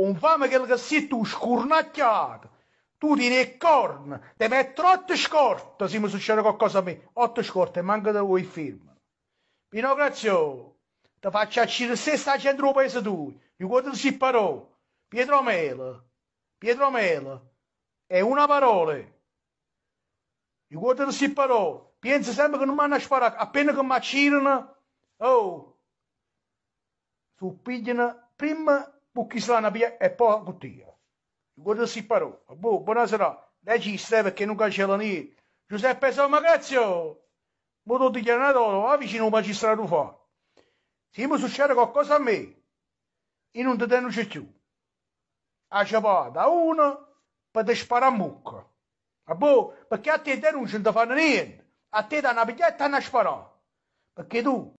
un fame che sei tu scurnacchiato, tu tieni il corno, ti mettere otto scorte se mi succede qualcosa a me, otto scorte, manca da voi film. Pino Grazio, ti faccio accire se sta gente del paese tu, di quando si parò, Pietro Melo, Pietro Melo, è una parola. Di quando si parò, pensa sempre che non mi hanno sparato, appena che mi accirano, oh, su pigliano prima Bucchislana e poi Guttia. Quando si parò, boh, buonasera, lei ci sta perché non cancella niente. Giuseppe Salmagazio, mo lo dichiarato, va vicino al magistrato fa. Se mi succede qualcosa a me, io non ti denuncio più. A ciapata, uno, per te sparare a mucca. A boh, perché a te denuncio non ti fanno niente. A te danno una piglietta e una sparata. Perché tu